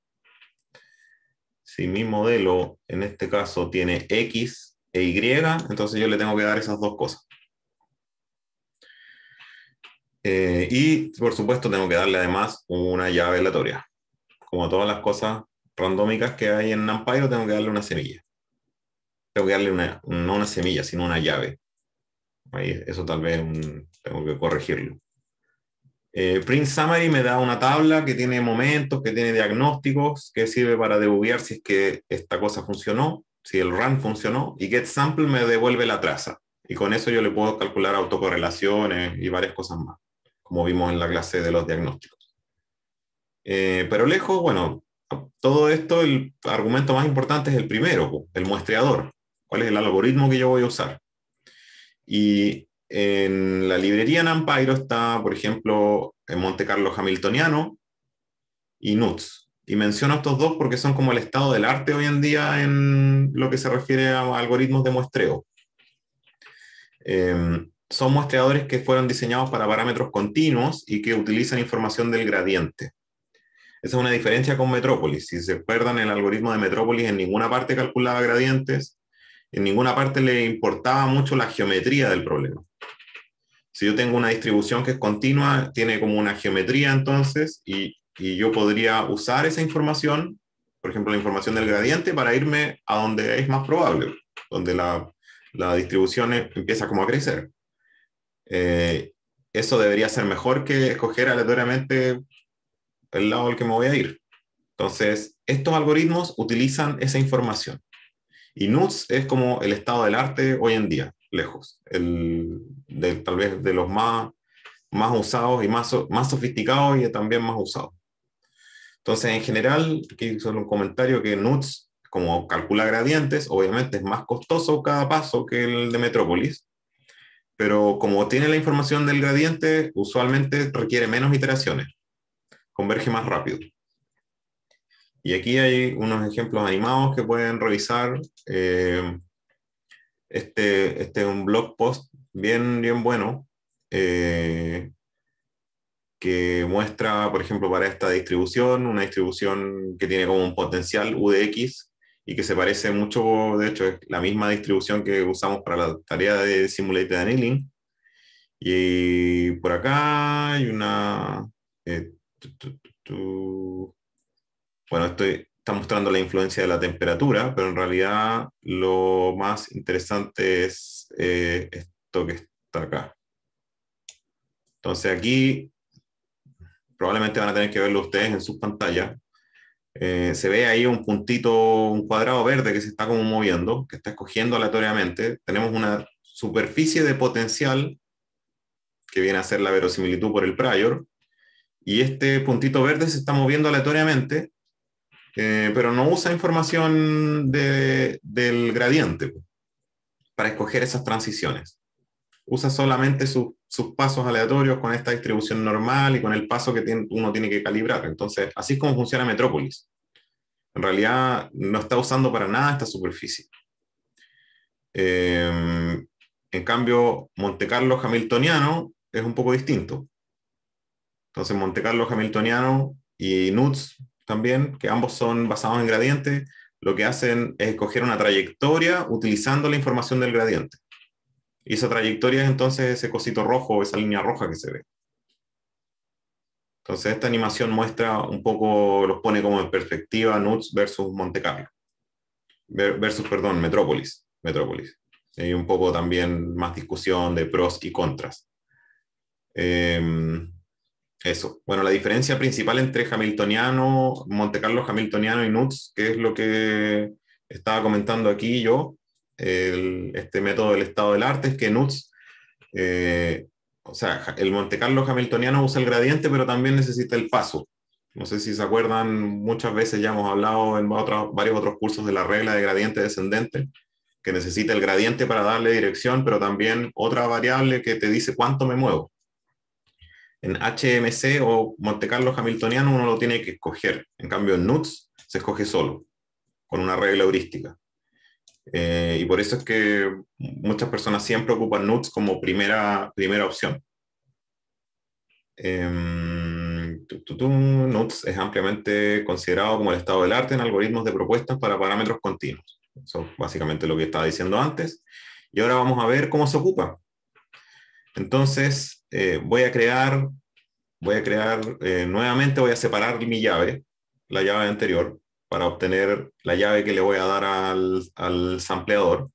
si mi modelo en este caso tiene X e Y, entonces yo le tengo que dar esas dos cosas. Eh, y por supuesto tengo que darle además una llave aleatoria. Como todas las cosas randómicas que hay en NumPy, tengo que darle una semilla. Tengo que darle una, no una semilla, sino una llave. Ahí, eso tal vez tengo que corregirlo. Eh, print Summary me da una tabla que tiene momentos, que tiene diagnósticos, que sirve para debuguear si es que esta cosa funcionó, si el run funcionó, y Get Sample me devuelve la traza. Y con eso yo le puedo calcular autocorrelaciones y varias cosas más, como vimos en la clase de los diagnósticos. Eh, pero lejos, bueno, todo esto, el argumento más importante es el primero, el muestreador. ¿Cuál es el algoritmo que yo voy a usar? Y en la librería NumPyro está, por ejemplo, en Monte Carlo Hamiltoniano y NUTS. Y menciono estos dos porque son como el estado del arte hoy en día en lo que se refiere a algoritmos de muestreo. Em, son muestreadores que fueron diseñados para parámetros continuos y que utilizan información del gradiente. Esa es una diferencia con Metropolis. Si se acuerdan, el algoritmo de Metropolis en ninguna parte calculaba gradientes, en ninguna parte le importaba mucho la geometría del problema. Si yo tengo una distribución que es continua, tiene como una geometría entonces, y, yo podría usar esa información, por ejemplo, la información del gradiente, para irme a donde es más probable, donde la, distribución empieza como a crecer. Eh, eso debería ser mejor que escoger aleatoriamente el lado al que me voy a ir. Entonces, estos algoritmos utilizan esa información. Y NUTS es como el estado del arte hoy en día lejos. El, de, tal vez de los más, más usados y más, más sofisticados y también más usados. Entonces, en general, aquí solo un comentario que NUTS, como calcula gradientes, obviamente es más costoso cada paso que el de Metropolis, pero como tiene la información del gradiente, usualmente requiere menos iteraciones, converge más rápido. Y aquí hay unos ejemplos animados que pueden revisar. Eh, este, este es un blog post bien, bien bueno eh, que muestra, por ejemplo, para esta distribución, una distribución que tiene como un potencial UDX y que se parece mucho, de hecho, es la misma distribución que usamos para la tarea de Simulated Annealing. Y por acá hay una... Eh, bueno, estoy, está mostrando la influencia de la temperatura, pero en realidad lo más interesante es eh, que está acá. Entonces aquí probablemente van a tener que verlo ustedes en sus pantallas. Eh, se ve ahí un puntito, un cuadrado verde que se está como moviendo, que está escogiendo aleatoriamente. Tenemos una superficie de potencial que viene a ser la verosimilitud por el prior, y este puntito verde se está moviendo aleatoriamente eh, pero no usa información del gradiente para escoger esas transiciones. Usa solamente sus pasos aleatorios con esta distribución normal y con el paso que uno tiene que calibrar. Entonces, así es como funciona Metrópolis. En realidad, no está usando para nada esta superficie. Eh, en cambio, Monte Carlo Hamiltoniano es un poco distinto. Entonces, Monte Carlo Hamiltoniano y NUTS también, que ambos son basados en gradientes, lo que hacen es escoger una trayectoria utilizando la información del gradiente. Y esa trayectoria es entonces ese cosito rojo, esa línea roja que se ve. Entonces esta animación muestra un poco, los pone como en perspectiva NUTS versus Monte Carlo. Versus, perdón, Metrópolis. Metrópolis. Hay un poco también más discusión de pros y contras. Em, eso. Bueno, la diferencia principal entre Hamiltoniano, Monte Carlo Hamiltoniano y NUTS, que es lo que estaba comentando aquí yo, este método del estado del arte, es que NUTS, eh, o sea, el Monte Carlo Hamiltoniano usa el gradiente, pero también necesita el paso. No sé si se acuerdan, muchas veces ya hemos hablado en varios otros cursos de la regla de gradiente descendente, que necesita el gradiente para darle dirección, pero también otra variable que te dice cuánto me muevo en HMC o Monte Carlo Hamiltoniano uno lo tiene que escoger. En cambio, en NUTS se escoge solo, con una regla heurística. Eh, y por eso es que muchas personas siempre ocupan NUTS como primera, primera opción. Eh, NUTS es ampliamente considerado como el estado del arte en algoritmos de propuestas para parámetros continuos. Eso es básicamente lo que estaba diciendo antes. Y ahora vamos a ver cómo se ocupa. Entonces, eh, voy a crear, voy a crear eh, nuevamente, voy a separar mi llave, la llave anterior, para obtener la llave que le voy a dar al, al sampleador.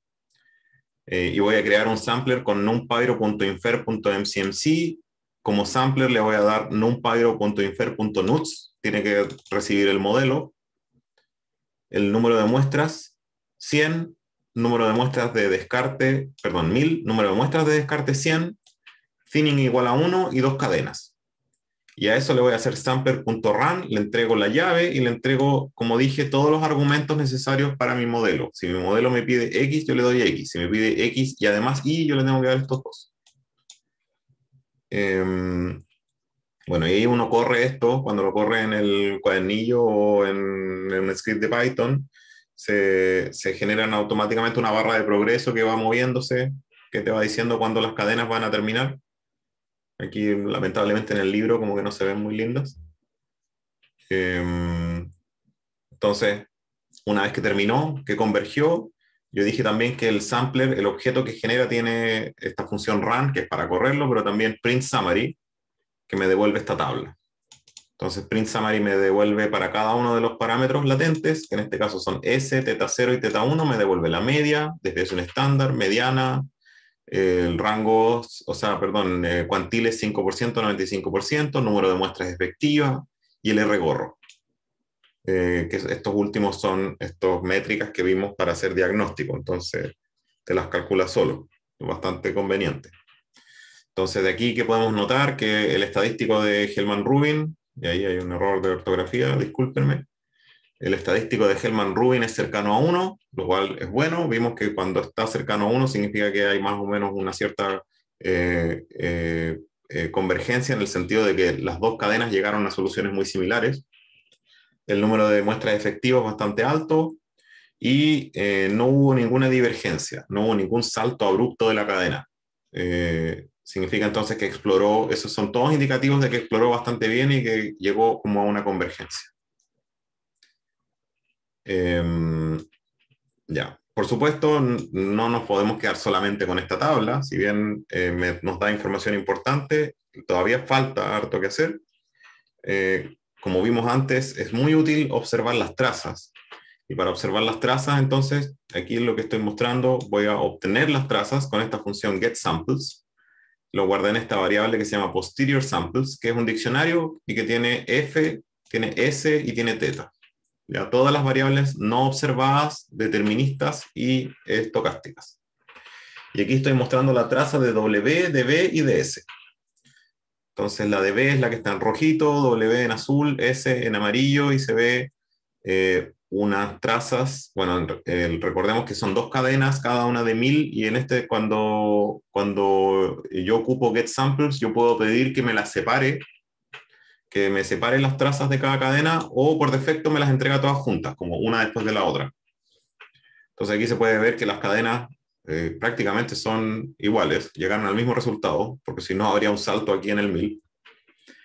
Eh, y voy a crear un sampler con numpyro.infer.mcmc. Como sampler le voy a dar numpyro.infer.nuts. Tiene que recibir el modelo. El número de muestras, 100. Número de muestras de descarte, perdón, 1000. Número de muestras de descarte, 100 thinning igual a 1 y dos cadenas. Y a eso le voy a hacer sampler.run, le entrego la llave y le entrego, como dije, todos los argumentos necesarios para mi modelo. Si mi modelo me pide X, yo le doy X. Si me pide X y además Y, yo le tengo que dar estos dos. Em, bueno, y uno corre esto, cuando lo corre en el cuadernillo o en, un script de Python, se, se generan automáticamente una barra de progreso que va moviéndose, que te va diciendo cuándo las cadenas van a terminar. Aquí, lamentablemente, en el libro como que no se ven muy lindas. Em, entonces, una vez que terminó, que convergió, yo dije también que el sampler, el objeto que genera, tiene esta función run, que es para correrlo, pero también print summary, que me devuelve esta tabla. Entonces, print summary me devuelve para cada uno de los parámetros latentes, que en este caso son S, teta 0 y teta 1, me devuelve la media, desviación estándar, mediana, el rango, o sea, perdón, eh, cuantiles 5%, 95%, número de muestras efectivas y el R gorro. Eh, que estos últimos son estas métricas que vimos para hacer diagnóstico, entonces te las calcula solo, bastante conveniente. Entonces de aquí que podemos notar que el estadístico de Hellman Rubin, y ahí hay un error de ortografía, discúlpenme, el estadístico de Hellman Rubin es cercano a 1, lo cual es bueno. Vimos que cuando está cercano a 1 significa que hay más o menos una cierta eh, eh, eh, convergencia en el sentido de que las dos cadenas llegaron a soluciones muy similares. El número de muestras efectivas bastante alto y no hubo ninguna divergencia, no hubo ningún salto abrupto de la cadena. significa entonces que exploró, esos son todos indicativos de que exploró bastante bien y que llegó como a una convergencia. Em, ya, por supuesto, no nos podemos quedar solamente con esta tabla, si bien eh, nos da información importante, todavía falta harto que hacer. Eh, como vimos antes, es muy útil observar las trazas. Y para observar las trazas, entonces, aquí lo que estoy mostrando, voy a obtener las trazas con esta función getSamples. Lo guardé en esta variable que se llama posterior samples, que es un diccionario y que tiene f, tiene s y tiene teta todas las variables no observadas, deterministas y estocásticas. Y aquí estoy mostrando la traza de W, de B y de S. Entonces la de B es la que está en rojito, W en azul, S en amarillo y se ve eh, unas trazas, bueno, recordemos que son dos cadenas, cada una de mil, y en este, cuando, cuando yo ocupo get samples, yo puedo pedir que me las separe que me separe las trazas de cada cadena o por defecto me las entrega todas juntas, como una después de la otra. Entonces aquí se puede ver que las cadenas eh, prácticamente son iguales, llegan al mismo resultado, porque si no habría un salto aquí en el 1000.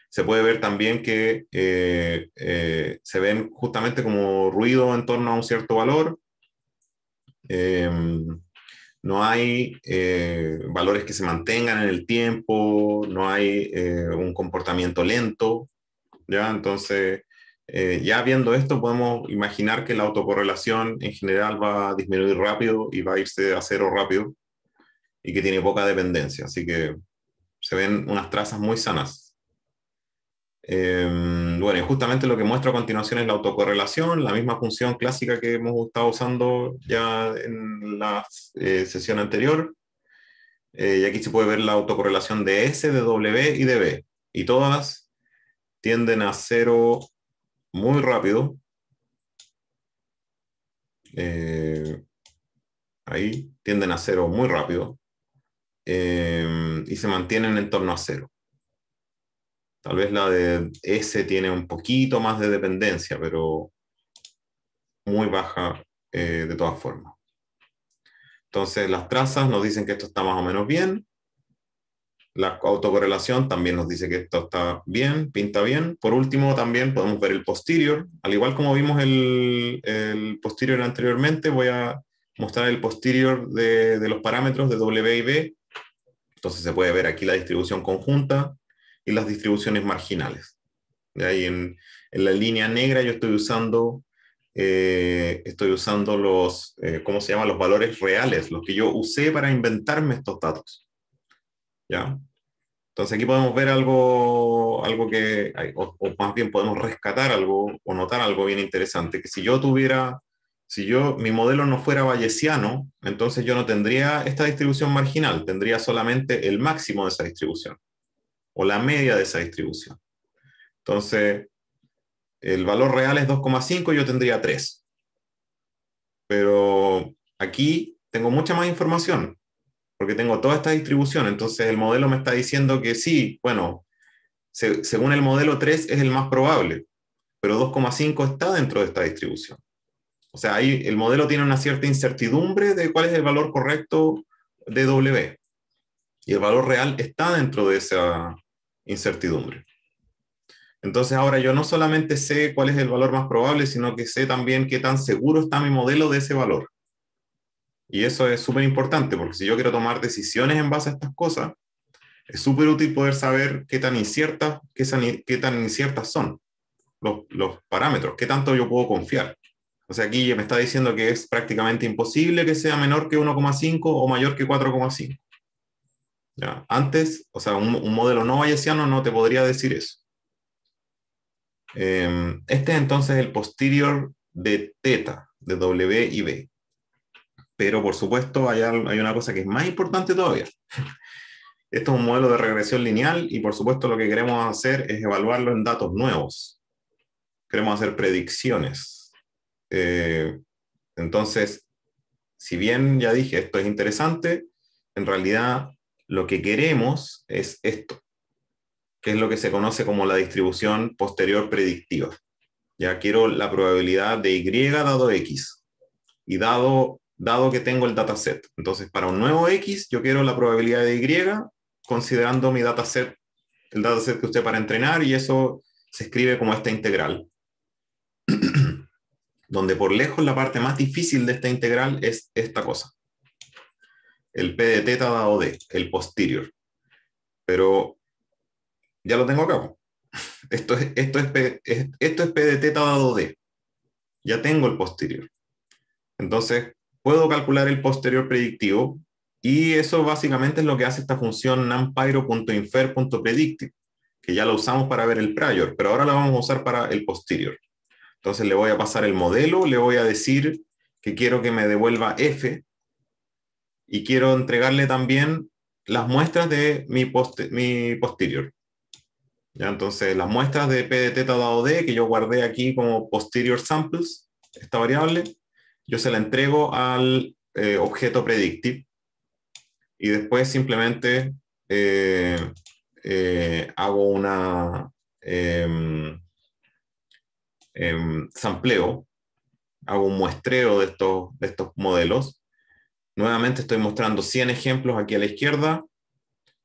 Se puede ver también que eh, eh, se ven justamente como ruido en torno a un cierto valor. Em, no hay valores que se mantengan en el tiempo, no hay un comportamiento lento, ¿ya? Entonces, eh, ya viendo esto, podemos imaginar que la autocorrelación en general va a disminuir rápido y va a irse a cero rápido, y que tiene poca dependencia, así que se ven unas trazas muy sanas. Em, bueno, y justamente lo que muestro a continuación es la autocorrelación, la misma función clásica que hemos estado usando ya en la eh, sesión anterior. Eh, y aquí se puede ver la autocorrelación de S, de W y de B. Y todas tienden a cero muy rápido. Eh, ahí tienden a cero muy rápido. y se mantienen en torno a cero. Tal vez la de S tiene un poquito más de dependencia, pero muy baja eh, de todas formas. Entonces, las trazas nos dicen que esto está más o menos bien. La autocorrelación también nos dice que esto está bien, pinta bien. Por último, también podemos ver el posterior. Al igual como vimos el, el posterior anteriormente, voy a mostrar el posterior de, de los parámetros de W y B. Entonces se puede ver aquí la distribución conjunta, y las distribuciones marginales. Ahí en, en la línea negra yo estoy usando, eh, estoy usando los, eh, ¿cómo se llama? Los valores reales, los que yo usé para inventarme estos datos. ¿Ya? Entonces aquí podemos ver algo, algo que, o, más bien podemos rescatar algo o notar algo bien interesante, que si yo tuviera, si yo, mi modelo no fuera bayesiano, entonces yo no tendría esta distribución marginal, tendría solamente el máximo de esa distribución o la media de esa distribución. Entonces, el valor real es 2,5, yo tendría 3. Pero aquí tengo mucha más información, porque tengo toda esta distribución. Entonces, el modelo me está diciendo que sí, bueno, según el modelo 3 es el más probable, pero 2,5 está dentro de esta distribución. O sea, ahí el modelo tiene una cierta incertidumbre de cuál es el valor correcto de W. Y el valor real está dentro de esa, incertidumbre. Entonces ahora yo no solamente sé cuál es el valor más probable, sino que sé también qué tan seguro está mi modelo de ese valor. Y eso es súper importante, porque si yo quiero tomar decisiones en base a estas cosas, es súper útil poder saber qué tan inciertas, qué, tan inciertas son los, parámetros, qué tanto yo puedo confiar. O sea, aquí me está diciendo que es prácticamente imposible que sea menor que 1,5 o mayor que 4,5. Antes, o sea, un, modelo no bayesiano no te podría decir eso. Em, este es entonces el posterior de teta, de W y B. Pero por supuesto hay, hay una cosa que es más importante todavía. [laughs] Esto es un modelo de regresión lineal y por supuesto lo que queremos hacer es evaluarlo en datos nuevos. Queremos hacer predicciones. Eh, entonces, si bien ya dije, esto es interesante, en realidad lo que queremos es esto, que es lo que se conoce como la distribución posterior predictiva. Ya quiero la probabilidad de Y dado X y dado, dado que tengo el dataset. Entonces, para un nuevo X, yo quiero la probabilidad de Y considerando mi dataset, el dataset que usted para entrenar y eso se escribe como esta integral. [clears throat] Donde por lejos la parte más difícil de esta integral es esta cosa el P de teta dado D, el posterior. Pero ya lo tengo acá. [laughs] Esto es, esto es, P, esto es P de teta dado D. Ya tengo el posterior. Entonces, puedo calcular el posterior predictivo y eso básicamente es lo que hace esta función numpyro.infer.predictive, que ya lo usamos para ver el prior, pero ahora la vamos a usar para el posterior. Entonces le voy a pasar el modelo, le voy a decir que quiero que me devuelva f y quiero entregarle también las muestras de mi, mi posterior. ¿Ya? Entonces, las muestras de P de teta dado D, que yo guardé aquí como posterior samples, esta variable, yo se la entrego al eh, objeto predictive y después simplemente eh, eh, hago una em, em, sampleo, hago un muestreo de estos, de estos modelos. Nuevamente estoy mostrando 100 ejemplos aquí a la izquierda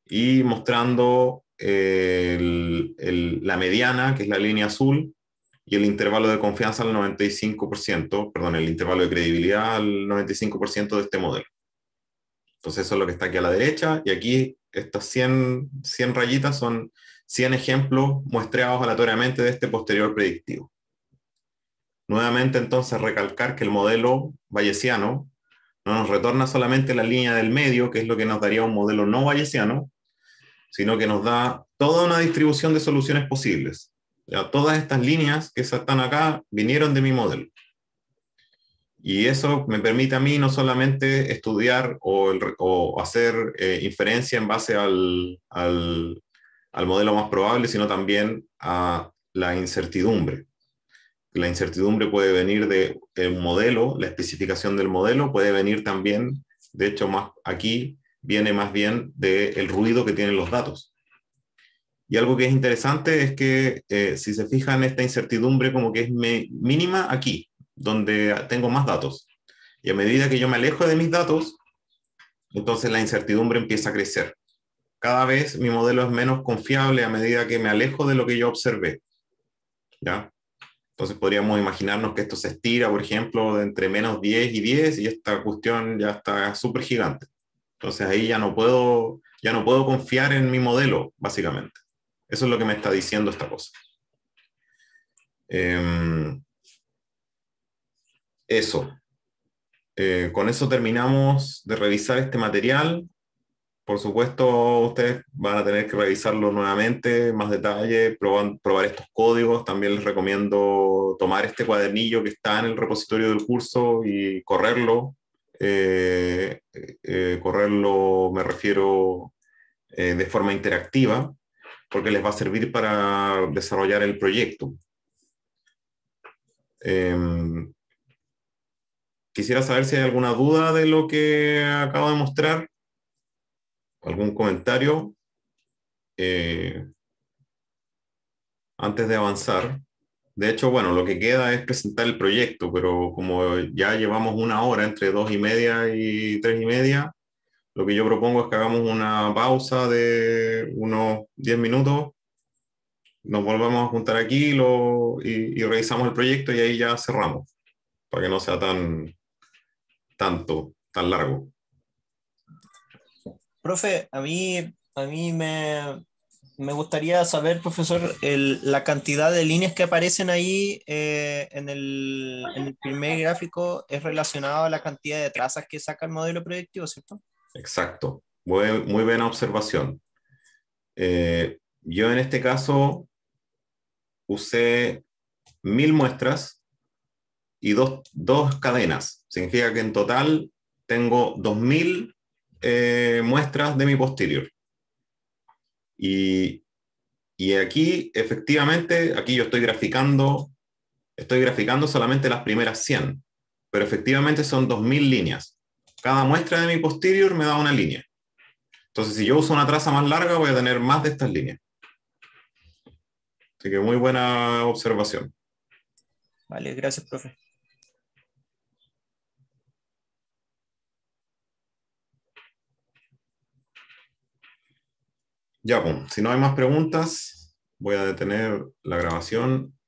y mostrando la mediana, que es la línea azul, y el intervalo de confianza al 95%, perdón, el intervalo de credibilidad al 95% de este modelo. Entonces eso es lo que está aquí a la derecha, y aquí estas 100, 100 rayitas son 100 ejemplos muestreados aleatoriamente de este posterior predictivo. Nuevamente entonces recalcar que el modelo bayesiano No nos retorna solamente la línea del medio, que es lo que nos daría un modelo no bayesiano, sino que nos da toda una distribución de soluciones posibles. Ya, todas estas líneas que están acá vinieron de mi modelo. Y eso me permite a mí no solamente estudiar o, hacer eh, inferencia en base al, al, al, modelo más probable, sino también a la incertidumbre. La incertidumbre puede venir de, un modelo, la especificación del modelo puede venir también, de hecho, más aquí viene más bien del ruido que tienen los datos. Y algo que es interesante es que eh, si se fijan, esta incertidumbre como que es mínima aquí, donde tengo más datos. Y a medida que yo me alejo de mis datos, entonces la incertidumbre empieza a crecer. Cada vez mi modelo es menos confiable a medida que me alejo de lo que yo observé. ¿Ya? Entonces podríamos imaginarnos que esto se estira, por ejemplo, de entre menos 10 y 10 y esta cuestión ya está súper gigante. Entonces ahí ya no, puedo, ya no puedo confiar en mi modelo, básicamente. Eso es lo que me está diciendo esta cosa. Eh, eso. Eh, con eso terminamos de revisar este material. Por supuesto, ustedes van a tener que revisarlo nuevamente, más detalle, probar, estos códigos. También les recomiendo tomar este cuadernillo que está en el repositorio del curso y correrlo. Eh, eh, correrlo, me refiero, de forma interactiva, porque les va a servir para desarrollar el proyecto. Em, Quisiera saber si hay alguna duda de lo que acabo de mostrar, algún comentario eh, antes de avanzar. De hecho, bueno, lo que queda es presentar el proyecto, pero como ya llevamos una hora entre dos y media y tres y media, lo que yo propongo es que hagamos una pausa de unos diez minutos, nos volvamos a juntar aquí y revisamos el proyecto y ahí ya cerramos, para que no sea tan, tanto, tan largo? Profe, a mí, a mí me, me gustaría saber, profesor, la cantidad de líneas que aparecen ahí eh, en, el, en, el, primer gráfico es relacionado a la cantidad de trazas que saca el modelo predictivo, ¿cierto? Exacto. Muy, buena observación. Eh, yo en este caso usé mil muestras y dos, dos cadenas. Significa que en total tengo 2.000 eh, muestras de mi posterior. Y, y aquí, efectivamente, aquí yo estoy graficando, estoy graficando solamente las primeras 100, pero efectivamente son 2.000 líneas. Cada muestra de mi posterior me da una línea. Entonces, si yo uso una traza más larga, voy a tener más de estas líneas. Así que muy buena observación. Vale, gracias, profe. Ya, pues, si no hay más preguntas, voy a detener la grabación